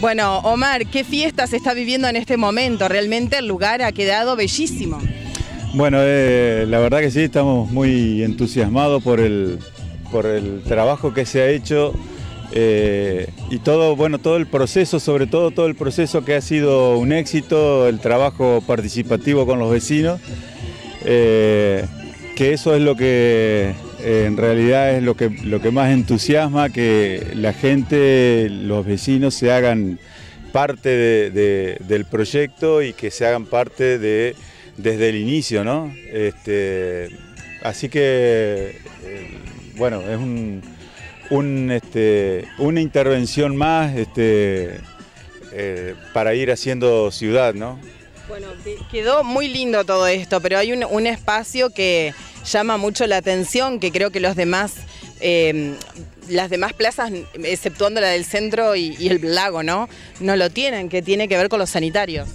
Bueno, Omar, ¿qué fiesta se está viviendo en este momento? Realmente el lugar ha quedado bellísimo. Bueno, eh, la verdad que sí, estamos muy entusiasmados por el, por el trabajo que se ha hecho eh, y todo, bueno, todo el proceso, sobre todo todo el proceso que ha sido un éxito, el trabajo participativo con los vecinos, eh, que eso es lo que en realidad es lo que, lo que más entusiasma, que la gente, los vecinos se hagan parte del proyecto y que se hagan parte de, desde el inicio, ¿no? Este, así que, eh, bueno, es un, este, una intervención más este, eh, para ir haciendo ciudad, ¿no? Bueno, quedó muy lindo todo esto, pero hay un espacio que llama mucho la atención, que creo que los demás, eh, las demás plazas, exceptuando la del centro y, el lago, ¿no? No lo tienen, que tiene que ver con los sanitarios.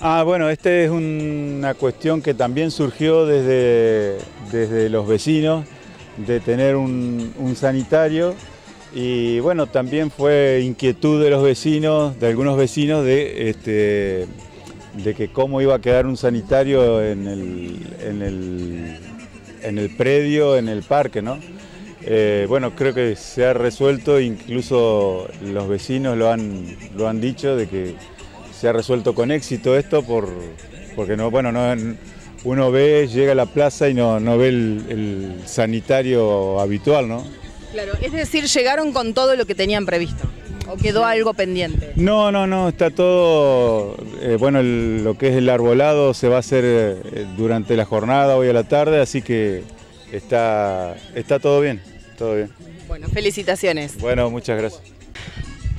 Ah, bueno, esta es una cuestión que también surgió desde, desde los vecinos, de tener un, sanitario y bueno, también fue inquietud de los vecinos, de algunos vecinos, de este, de que cómo iba a quedar un sanitario en el, en el en el predio, en el parque, ¿no? Eh, bueno, creo que se ha resuelto, incluso los vecinos lo han, lo han dicho, de que se ha resuelto con éxito esto, por, porque no, bueno, no, uno ve, llega a la plaza y no, no ve el, sanitario habitual, ¿no? Claro, es decir, llegaron con todo lo que tenían previsto. ¿O quedó algo pendiente? No, no, no, está todo, eh, bueno, lo que es el arbolado se va a hacer eh, durante la jornada, hoy a la tarde, así que está, está todo bien, todo bien. Bueno, felicitaciones. Bueno, muchas gracias.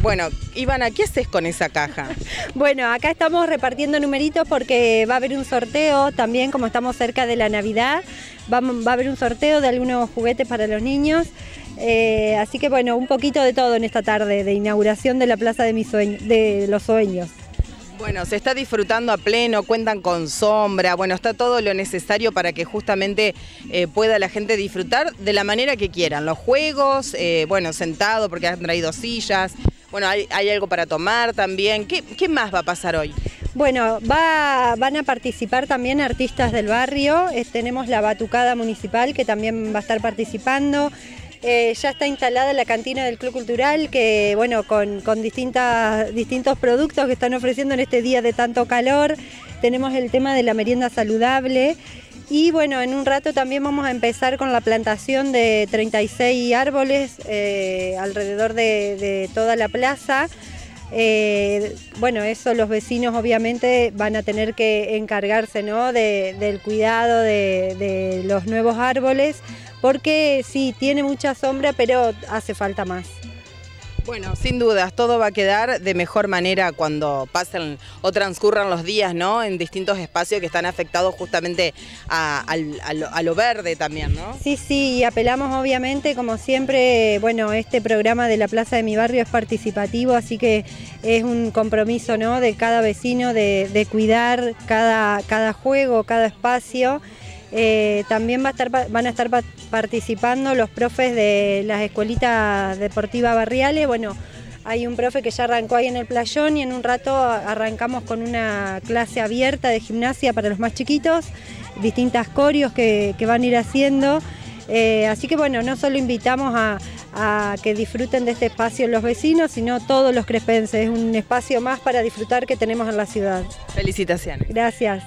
Bueno, Ivana, ¿qué haces con esa caja? bueno, acá estamos repartiendo numeritos porque va a haber un sorteo también, como estamos cerca de la Navidad, va, va a haber un sorteo de algunos juguetes para los niños. Eh, así que bueno, un poquito de todo en esta tarde de inauguración de la Plaza de, mis de los Sueños. Bueno, se está disfrutando a pleno, cuentan con sombra, bueno, está todo lo necesario para que justamente eh, pueda la gente disfrutar de la manera que quieran. Los juegos, eh, bueno, sentado porque han traído sillas, bueno, hay, algo para tomar también. ¿Qué, más va a pasar hoy? Bueno, van a participar también artistas del barrio, tenemos la Batucada Municipal que también va a estar participando. Eh, ya está instalada la cantina del Club Cultural, que bueno, con, distintos productos que están ofreciendo en este día de tanto calor. Tenemos el tema de la merienda saludable. Y bueno, en un rato también vamos a empezar con la plantación de 36 árboles eh, alrededor de, toda la plaza. Eh, bueno, eso los vecinos obviamente van a tener que encargarse ¿no? del cuidado de los nuevos árboles porque sí, tiene mucha sombra, pero hace falta más. Bueno, sin dudas, todo va a quedar de mejor manera cuando pasen o transcurran los días, ¿no? En distintos espacios que están afectados justamente a, lo, verde también, ¿no? Sí, sí, y apelamos obviamente, como siempre, bueno, este programa de la Plaza de mi Barrio es participativo, así que es un compromiso, ¿no? De cada vecino de, cuidar cada, cada juego, cada espacio. Eh, también va a estar, van a estar participando los profes de las escuelitas deportivas barriales. Bueno, hay un profe que ya arrancó ahí en el playón y en un rato arrancamos con una clase abierta de gimnasia para los más chiquitos, distintas corios que, van a ir haciendo. Eh, así que bueno, no solo invitamos a, a, que disfruten de este espacio los vecinos, sino todos los crespenses. Es un espacio más para disfrutar que tenemos en la ciudad. Felicitaciones. Gracias.